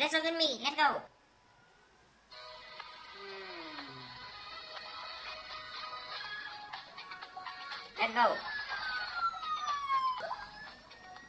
let's look at me. Let's go. Let's go.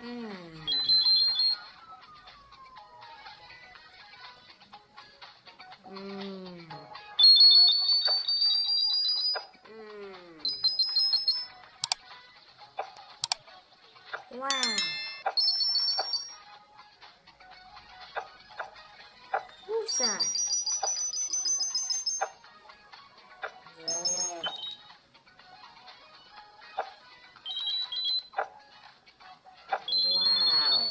Hmm. Hmm. Who's. Wow.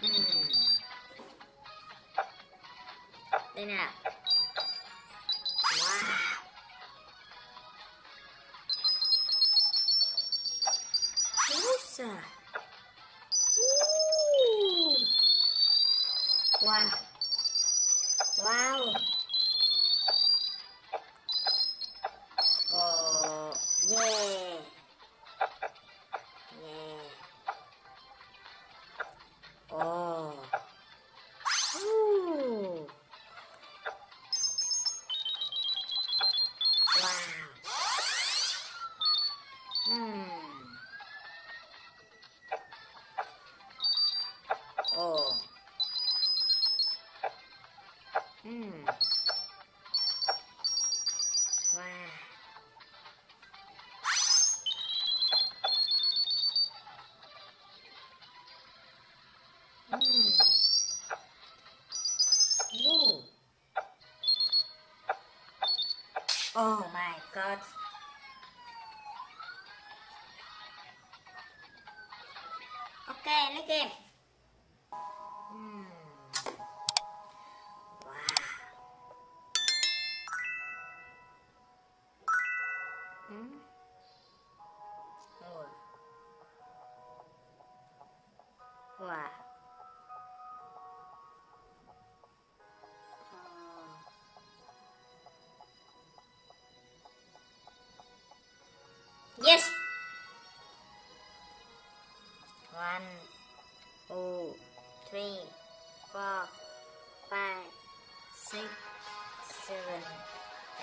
Hmm. Đây nào. Wow. Who's that? Oh my god. Ok, lấy game.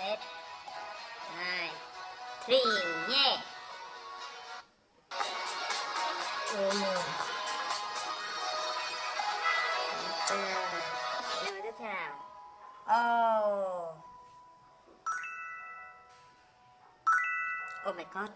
Eight, nine, three. Yeah. Ừ. Rồi tiếp theo? Oh. Oh my god.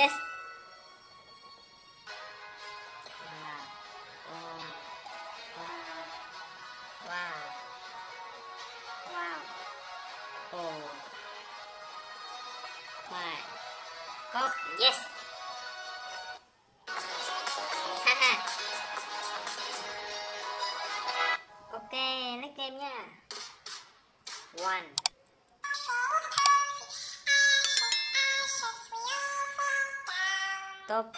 Yes. Wow. Oh. Wow. Oh. My. Yes. Haha. ok, lấy game nha. One. Stop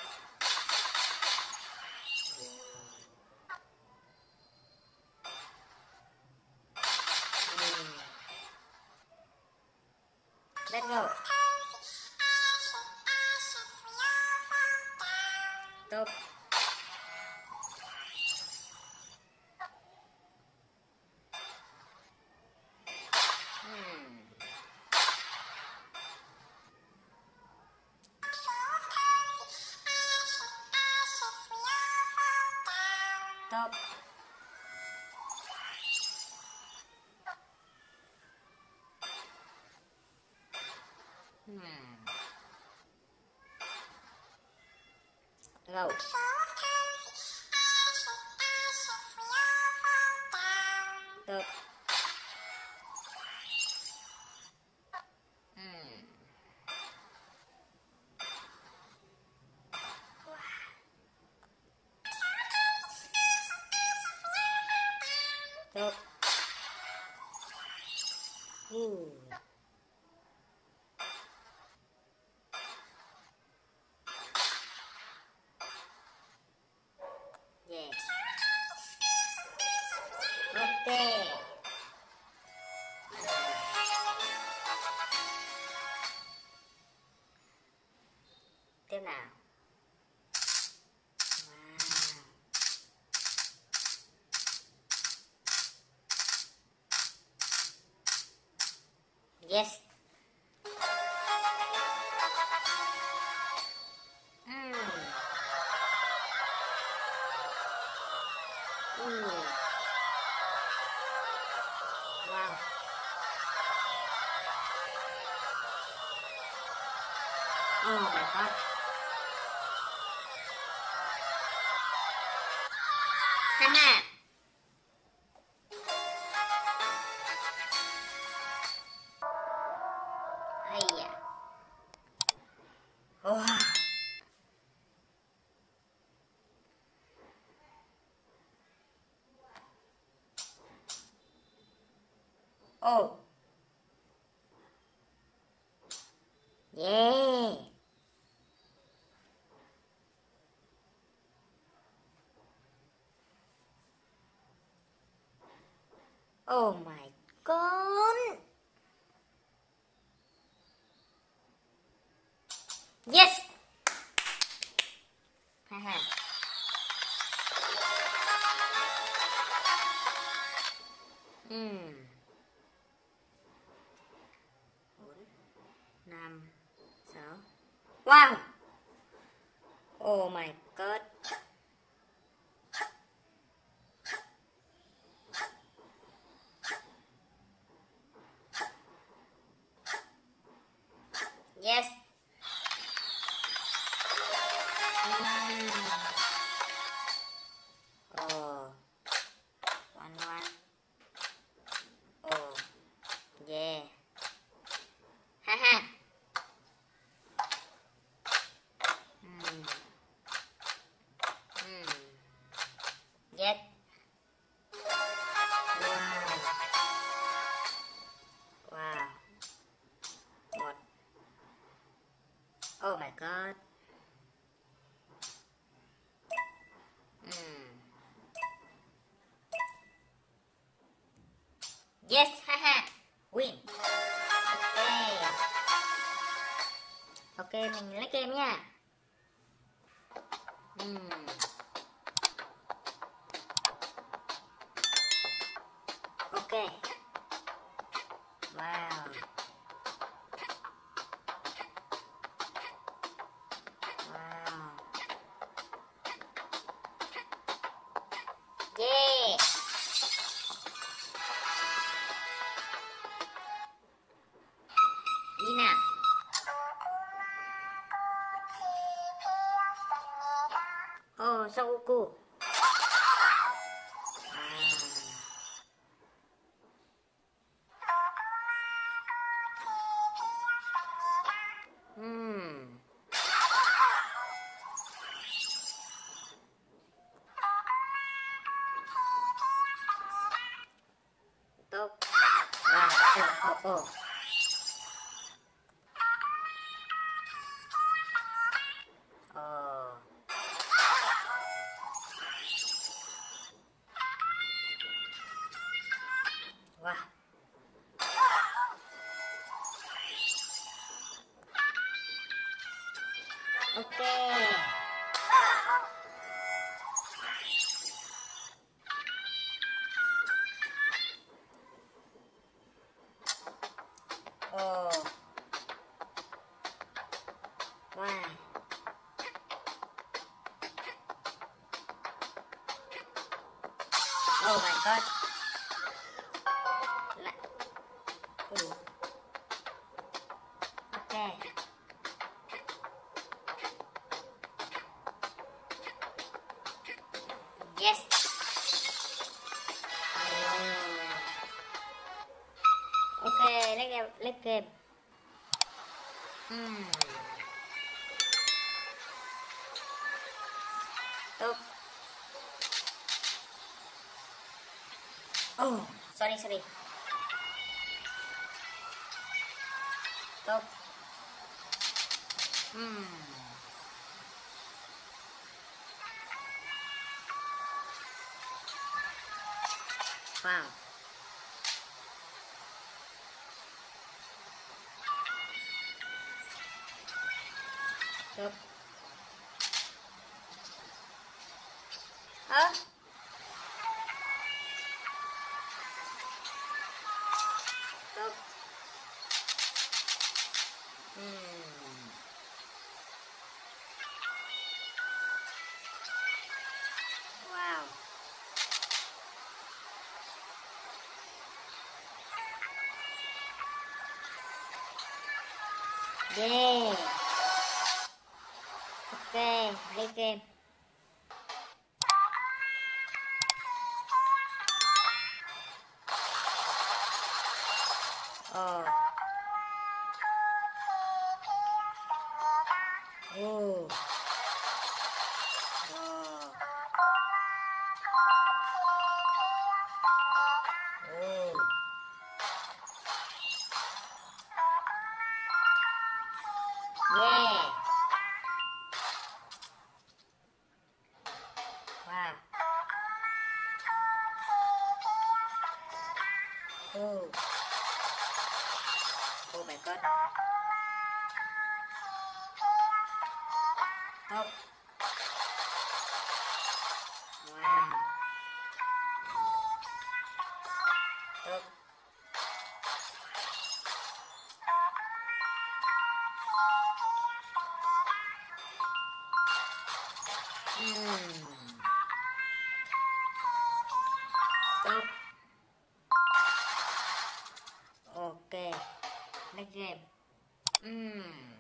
house. The 10 oh yeah. Oh my god. Yes. Haha hmm. Ok. Mình lấy kem nha. uhm. Ok. Wow. Wow. Yeah. Đi nào. sa Hmm. Oh. Oh my god. Lại. Ừ. Ok. Yes. Ok, lấy game, lấy game. Hmm. Oh, sorry, sorry. Tốt. Hmm. Wow. Tốt. Hả? Wow. Yeah. Ok, lấy game. Ờ. Ồ. Ờ. Yeah. Wow. Oh. Oh my god. Không Wow. Ừm. Top. Ok. Next game. Ừm.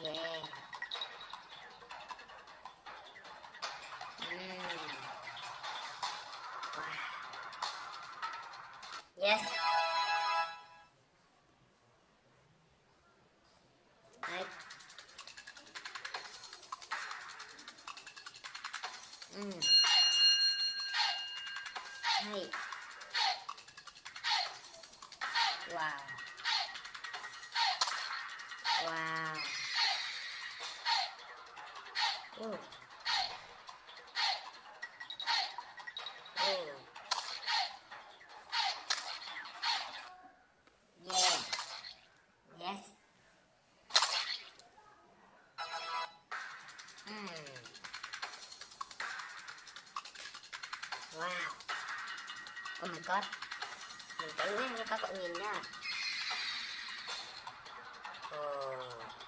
Yeah. Mm. Wow. Yes. Đấy. Ừm. Mm. Hay. Wow. Wow. Ừ. Ừ. Yeah. Yes. Ừm. Wow. Oh my god. Mình thử nhé các bạn nhìn nha. Oh.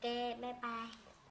OK，拜拜。